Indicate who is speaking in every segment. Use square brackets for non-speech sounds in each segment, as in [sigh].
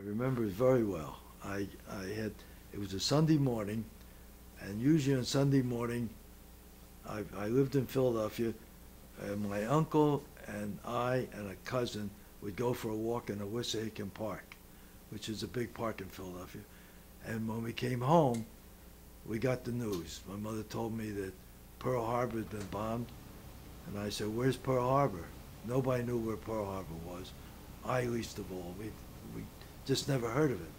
Speaker 1: I remember it very well. I, I had, it was a Sunday morning, and usually on Sunday morning, I, I lived in Philadelphia, and my uncle and I and a cousin would go for a walk in the Wissahickon Park, which is a big park in Philadelphia. And when we came home, we got the news. My mother told me that Pearl Harbor had been bombed, and I said, "Where's Pearl Harbor?" Nobody knew where Pearl Harbor was. I least of all. We we just never heard of it.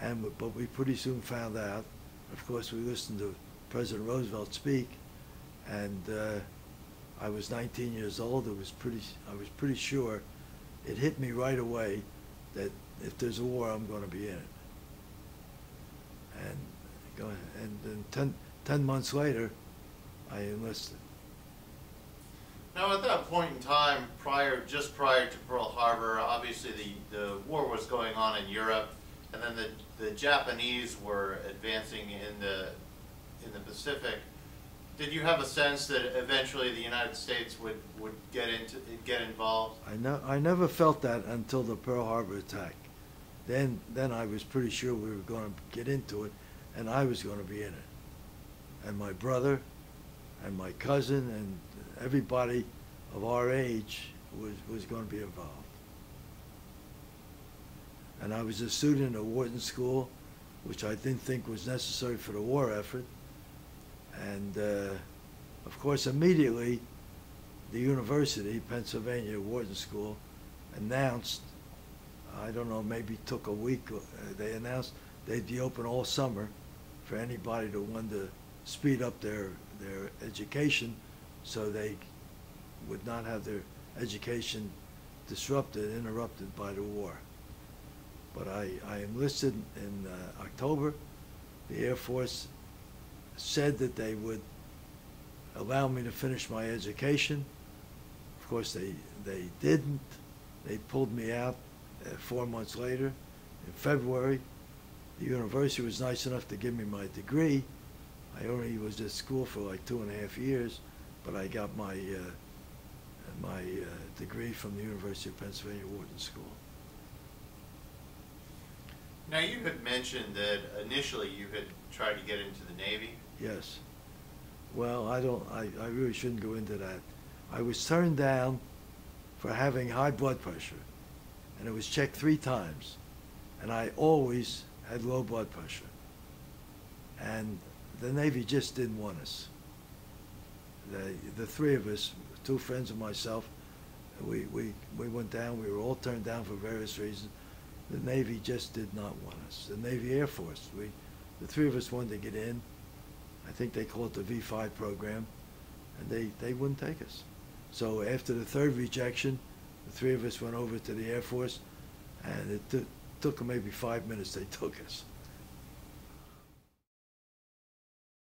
Speaker 1: And but we pretty soon found out. Of course, we listened to President Roosevelt speak, and uh, I was 19 years old. It was pretty. I was pretty sure. It hit me right away that if there's a war, I'm going to be in it. And go ahead. And then 10, 10 months later, I enlisted.
Speaker 2: Now, at that point in time, prior, just prior to Pearl Harbor, obviously the, the war was going on in Europe, and then the, the Japanese were advancing in the, in the Pacific. Did you have a sense that eventually the United States would, would get into, get involved?
Speaker 1: I, no, I never felt that until the Pearl Harbor attack. Then, then I was pretty sure we were going to get into it, and I was going to be in it. And my brother, and my cousin, and everybody of our age was, was going to be involved. And I was a student at Wharton School, which I didn't think was necessary for the war effort. And uh, of course, immediately, the university, Pennsylvania Wharton School, announced, I don't know, maybe took a week, uh, they announced they'd be open all summer for anybody to want to speed up their, their education so they would not have their education disrupted, interrupted by the war. But I, I enlisted in uh, October. The Air Force said that they would allow me to finish my education. Of course, they, they didn't. They pulled me out uh, four months later. In February, the university was nice enough to give me my degree. I only was at school for like two and a half years but I got my uh, my uh, degree from the University of Pennsylvania Wharton School.
Speaker 2: Now you had mentioned that initially you had tried to get into the Navy.
Speaker 1: Yes. Well, I don't. I, I really shouldn't go into that. I was turned down for having high blood pressure, and it was checked three times, and I always had low blood pressure. And the Navy just didn't want us the, the three of us, two friends and myself, we, we, we went down. We were all turned down for various reasons. The Navy just did not want us. The Navy Air Force, we, the three of us wanted to get in. I think they called it the V5 program, and they, they wouldn't take us. So after the third rejection, the three of us went over to the Air Force, and it took them maybe five minutes. They [laughs] took us.